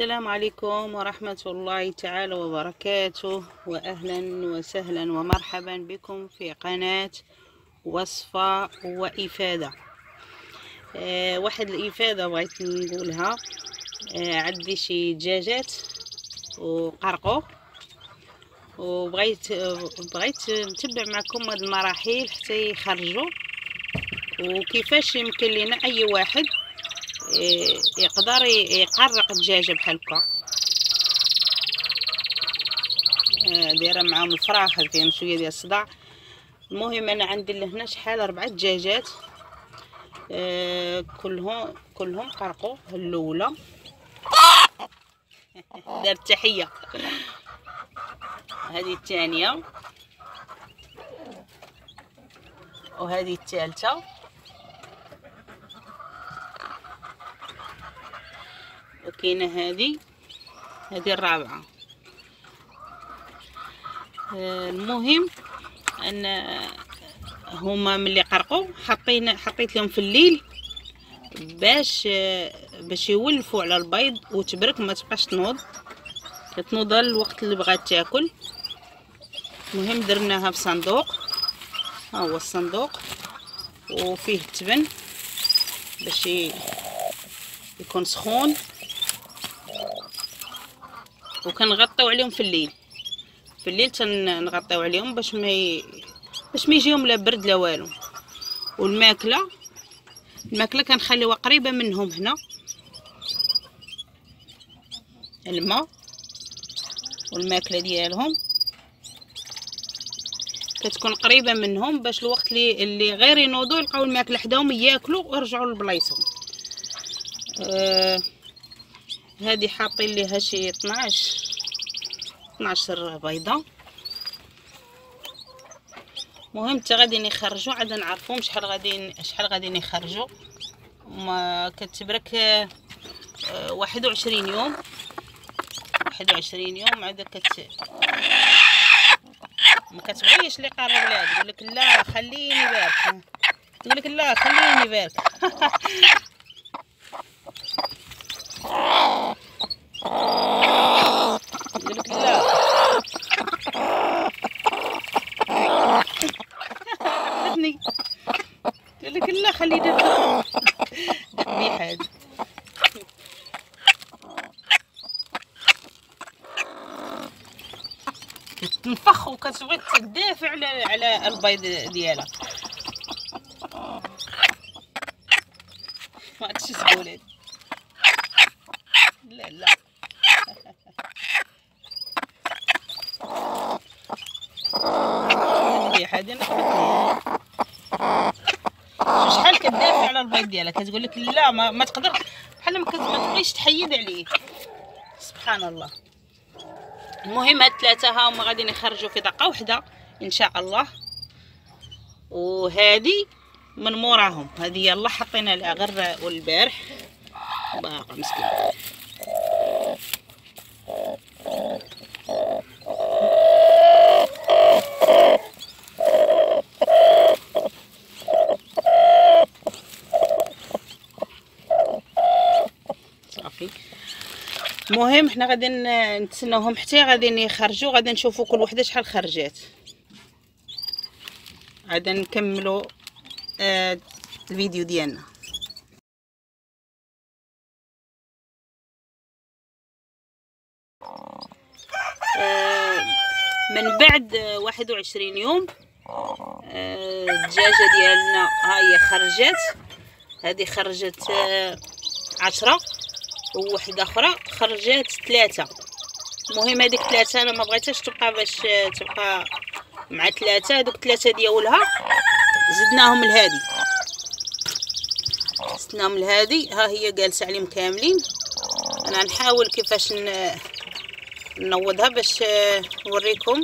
السلام عليكم ورحمة الله تعالى وبركاته وأهلا وسهلا ومرحبا بكم في قناة وصفة وإفادة. آه واحد الإفادة بغيت نقولها. آه عندي شي دجاجات وقرقو. وبغيت بغيت نتبع معكم هاد المراحل حتى يخرجوا. وكيفاش يمكن لنا أي واحد يقدر يقرق دجاجه بحال هكا. دايرة معاهم الفراخ فيهم شوية ديال الصداع. المهم أنا عندي لهنا شحال؟ أربعة دجاجات. كلهم كلهم قرقوا الأولى. دارت تحية. هذه الثانية. وهذه الثالثة. وكاينه هذه. هذه الرابعة. المهم أن هما ملي قرقوا. حطينا حطيت لهم في الليل باش باش يولفوا على البيض وتبرك ما تبقاش تنوض. تنوض الوقت اللي بغات تاكل. المهم درناها في صندوق. ها هو الصندوق. وفيه التبن باش يكون سخون. وكنغطيو عليهم في الليل. في الليل تنغطيو عليهم باش ما ي... باش ما يجيهم لا برد لا والو. والماكلة الماكلة كنخليوها قريبة منهم هنا. الماء والماكلة ديالهم. كتكون قريبة منهم باش الوقت اللي اللي غير ينوضوا يلقاو الماكلة حداهم ياكلوا ويرجعوا لبلايصهم. آه هذه حاطين ليها شي 12 12 بيضه مهم حتى غادي يخرجوا عاد نعرفوهم شحال غادي شحال غادي يخرجوا ما كتبرك آه، واحد وعشرين يوم. واحد وعشرين يوم عاد كت ما كتبغيش اللي قرب لها تقول لك لا خليني بارك تقول لك لا خليني بارك يقول لك لا عرفتني يقول لك لا خليني دق دق هذا كتنفخ وكتبغي تدافع على على البيض ديالها. ما عرفتش تقول لا لا. شحال كدافع على البيض ديالها. كتقول لك لا ما, ما تقدر بحال ما تبغيش تحيد عليه. سبحان الله. المهم هاد ثلاثة ها هما غادي يخرجوا في دقة واحدة إن شاء الله. وهذه من موراهم. هذه يلا حطينا لها غير والبارح. باقا مسكين. المهم حنا غادي نتسناوهم حتى غادي يخرجوا غادي نشوفوا كل وحدة شحال خرجات. غادي نكملوا آه الفيديو ديالنا. آه من بعد واحد وعشرين يوم آه الدجاجة ديالنا ها هي خرجت. هذه خرجت عشرة. ووحده أخرى خرجت ثلاثة. المهم هذيك ثلاثة أنا ما بغيتهاش تبقى باش تبقى مع ثلاثة. هذوك ثلاثة ديالها زدناهم لهادي. زدناهم لهادي. ها هي جالسة عليهم كاملين. أنا نحاول كيفاش نوضها باش نوريكم.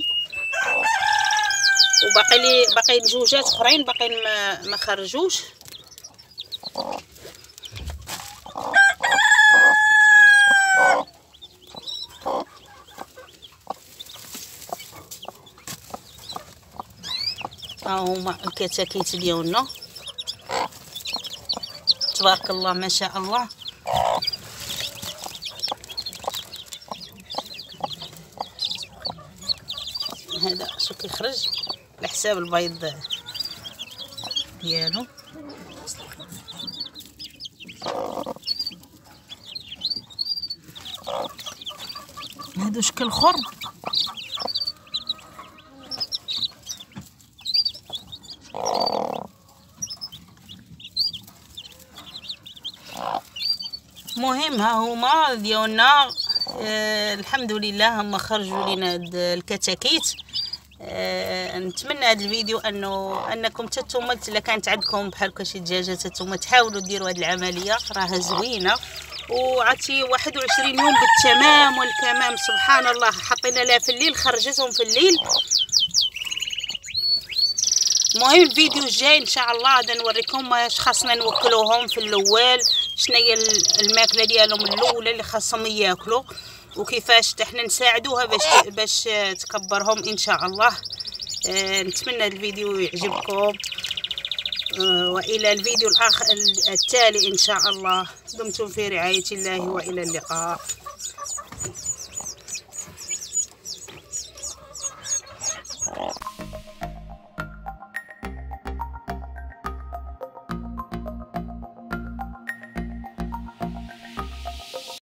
وباقي لي باقي جوجات أخرين. باقيين ما ما خرجوش. كتاكيت الكتاكيت ديالنا تبارك الله ما شاء الله. هذا شو كيخرج؟ على حساب البيض ديالو. هادو شكل خر. مهم ها هما ديالنا. آه الحمد لله هما خرجوا لنا هاد الكتاكيت. آه نتمنى هذا الفيديو أنه أنكم تتوما إلا كانت عندكم بحال هكا شي دجاجه تتوما تحاولوا ديروا هذه العملية. راها زوينة. وعطي 21 يوم بالتمام والكمام. سبحان الله حطينا لها في الليل خرجتهم في الليل. المهم الفيديو الجاي إن شاء الله. غادي نوريكم اش خاصنا نوكلوهم في الأول. شنو هي الماكلة ديالهم الأولى اللي خاصهم ياكلوا. وكيفاش حنا نساعدوها باش باش تكبرهم إن شاء الله. آه نتمنى الفيديو يعجبكم. وإلى الفيديو الآخر التالي إن شاء الله. دمتم في رعاية الله. وإلى اللقاء.